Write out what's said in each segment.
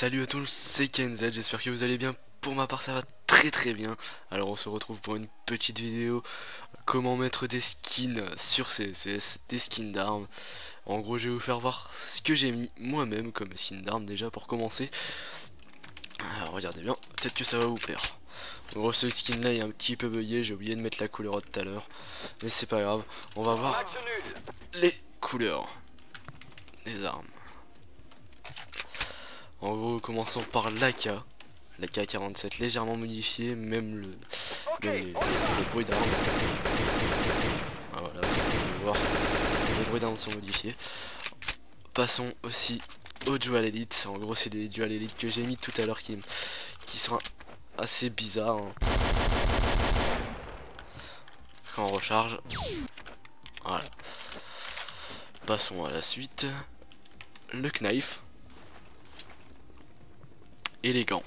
Salut à tous, c'est KNZ, j'espère que vous allez bien. Pour ma part, ça va très très bien. Alors, on se retrouve pour une petite vidéo. Comment mettre des skins sur CSS, des skins d'armes. En gros, je vais vous faire voir ce que j'ai mis moi-même comme skin d'armes déjà pour commencer. Alors, regardez bien, peut-être que ça va vous plaire. En gros, ce skin là est un petit peu bugué, j'ai oublié de mettre la couleur tout à l'heure. Mais c'est pas grave, on va voir les couleurs des armes. En gros, commençons par l'AK. L'AK 47 légèrement modifié, même le, le, bruit d'armes. Ah, voilà, vous pouvez voir, les bruits d'armes sont modifiés. Passons aussi au Dual Elite. En gros, c'est des Dual Elite que j'ai mis tout à l'heure qui, qui sont assez bizarres. Hein. Quand on recharge. Voilà. Passons à la suite. Le knife élégant.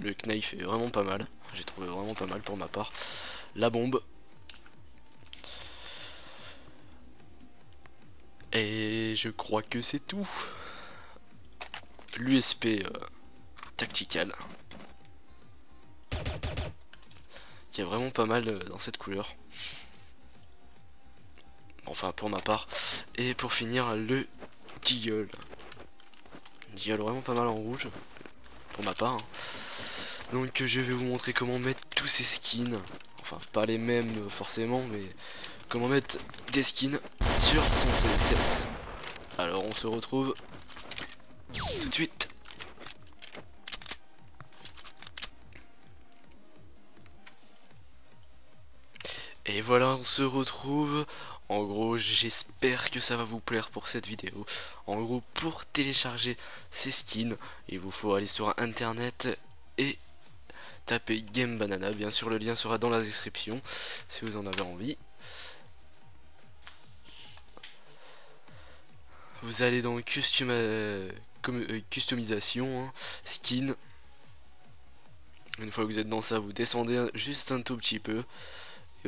Le knife est vraiment pas mal. J'ai trouvé vraiment pas mal pour ma part. La bombe. Et je crois que c'est tout. L'USP euh, tactical. Qui est vraiment pas mal euh, dans cette couleur. Enfin pour ma part. Et pour finir le Deagle. Deagle vraiment pas mal en rouge pour ma part. Hein. Donc je vais vous montrer comment mettre tous ces skins. Enfin pas les mêmes euh, forcément mais comment mettre des skins sur son CSS. Alors on se retrouve tout de suite. Et voilà, on se retrouve. En gros, j'espère que ça va vous plaire pour cette vidéo. En gros, pour télécharger ces skins, il vous faut aller sur internet et taper Game Banana. Bien sûr, le lien sera dans la description si vous en avez envie. Vous allez dans euh, euh, customisation, hein, skin. Une fois que vous êtes dans ça, vous descendez juste un tout petit peu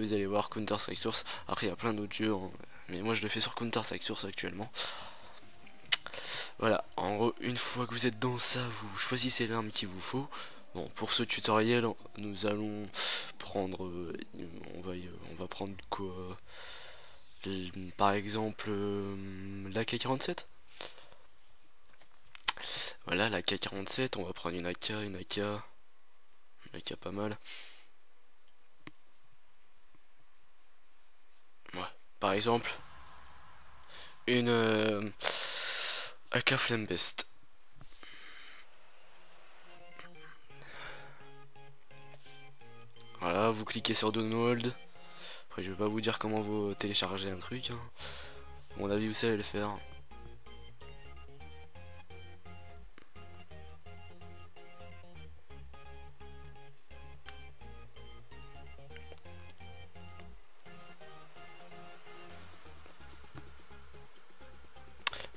vous allez voir Counter Strike Source. Après il y a plein d'autres jeux, hein. mais moi je le fais sur Counter Strike Source actuellement. Voilà, en gros, une fois que vous êtes dans ça, vous choisissez l'arme qu'il vous faut. Bon, pour ce tutoriel, nous allons prendre, euh, on va, on va prendre quoi? Par exemple, euh, la K47. Voilà, la K47, on va prendre une AK, une AK, une AK pas mal. Par exemple une euh, AK Flame Best. Voilà, vous cliquez sur Download. Après, je vais pas vous dire comment vous télécharger un truc. Hein. mon avis, vous savez le faire.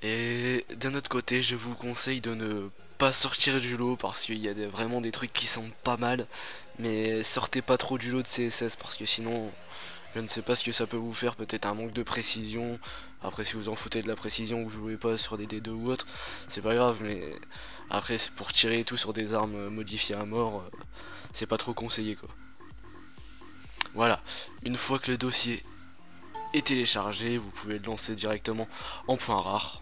Et d'un autre côté, je vous conseille de ne pas sortir du lot parce qu'il y a vraiment des trucs qui sont pas mal. Mais sortez pas trop du lot de CSS parce que sinon, je ne sais pas ce que ça peut vous faire. Peut-être un manque de précision. Après, si vous en foutez de la précision, vous jouez pas sur des D2 ou autre, c'est pas grave. Mais après, c'est pour tirer tout sur des armes modifiées à mort, euh, c'est pas trop conseillé quoi. Voilà, une fois que le dossier est téléchargé, vous pouvez le lancer directement en point rare.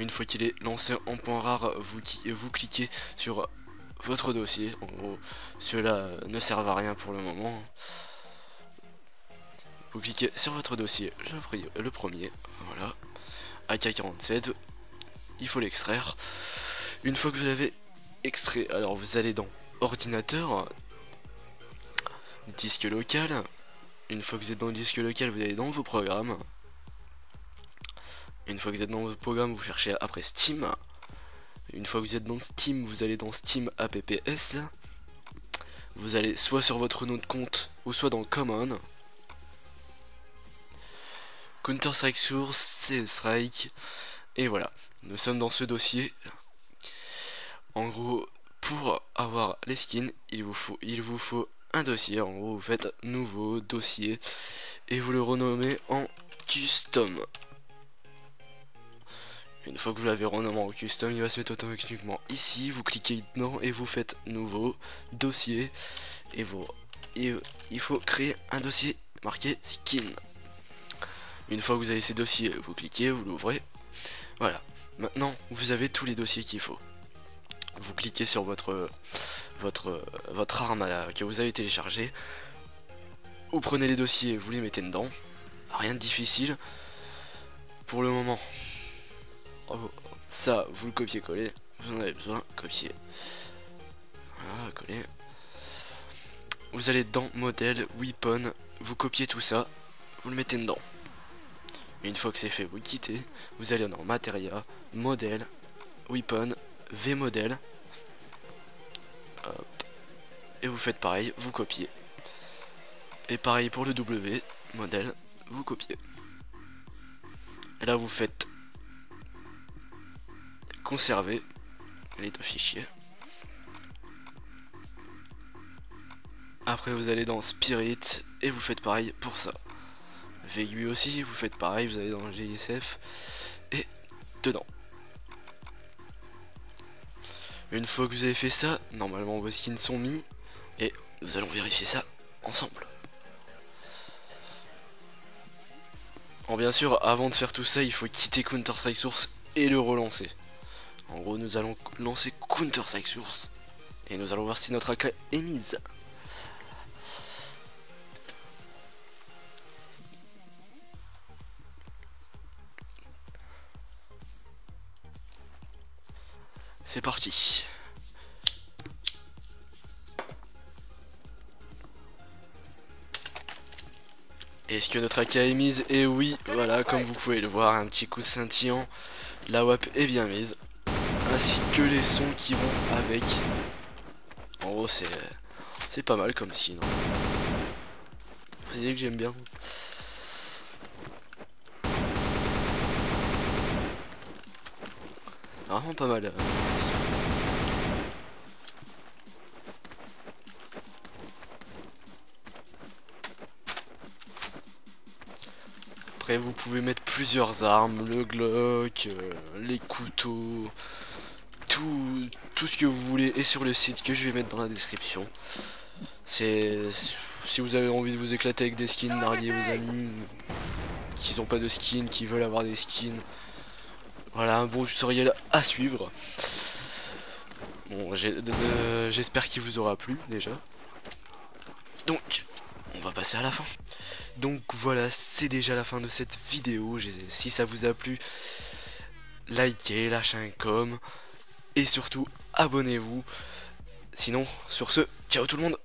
Une fois qu'il est lancé en point rare, vous, cliquez sur votre dossier. En gros, cela ne sert à rien pour le moment. Vous cliquez sur votre dossier, le premier, voilà, AK47, il faut l'extraire. Une fois que vous l'avez extrait, alors vous allez dans ordinateur, disque local. Une fois que vous êtes dans le disque local, vous allez dans vos programmes. Une fois que vous êtes dans votre programme, vous cherchez après Steam. Une fois que vous êtes dans Steam, vous allez dans Steam apps. Vous allez soit sur votre nom de compte ou soit dans Common. Counter Strike Source, CS Strike. Et voilà, nous sommes dans ce dossier. En gros, pour avoir les skins, il vous faut, il vous faut un dossier. En gros, vous faites nouveau dossier et vous le renommez en custom. Une fois que vous l'avez renommé en custom, il va se mettre automatiquement ici. Vous cliquez dedans et vous faites nouveau dossier. Et, vous, et il faut créer un dossier marqué skin. Une fois que vous avez ces dossiers, vous cliquez, vous l'ouvrez. Voilà. Maintenant, vous avez tous les dossiers qu'il faut. Vous cliquez sur votre votre votre arme que vous avez téléchargé. Vous prenez les dossiers, vous les mettez dedans. Rien de difficile. Pour le moment, ça, vous le copiez-coller. Vous en avez besoin, copier. Voilà, coller. Vous allez dans modèle, weapon, vous copiez tout ça, vous le mettez dedans. Une fois que c'est fait, vous quittez, vous allez dans Materia, Modèle, Weapon, V modèle. Et vous faites pareil, vous copiez. Et pareil pour le W, modèle, vous copiez. Et là vous faites conserver les deux fichiers. Après vous allez dans Spirit et vous faites pareil pour ça. VU aussi, vous faites pareil, vous allez dans GSF et dedans. Une fois que vous avez fait ça, normalement vos skins sont mis et nous allons vérifier ça ensemble. Bon bien sûr, avant de faire tout ça, il faut quitter Counter-Strike Source et le relancer. En gros, nous allons lancer Counter-Strike Source et nous allons voir si notre AK est mise. C'est parti. Est-ce que notre AK est mise? Et oui, voilà, comme vous pouvez le voir, un petit coup scintillant. La WAP est bien mise. Ainsi que les sons qui vont avec. En gros, c'est c'est pas mal comme signe. Voyez que j'aime bien. Vraiment pas mal. Après vous pouvez mettre plusieurs armes, le Glock, euh, les couteaux, tout, ce que vous voulez est sur le site que je vais mettre dans la description. Si vous avez envie de vous éclater avec des skins, narguer vos amis qui n'ont pas de skins, qui veulent avoir des skins, voilà un bon tutoriel à suivre. Bon, j'espère qu'il vous aura plu déjà. Donc, on va passer à la fin. Donc voilà, c'est déjà la fin de cette vidéo. Si ça vous a plu, likez, lâchez un com. Et surtout, abonnez-vous. Sinon, sur ce, ciao tout le monde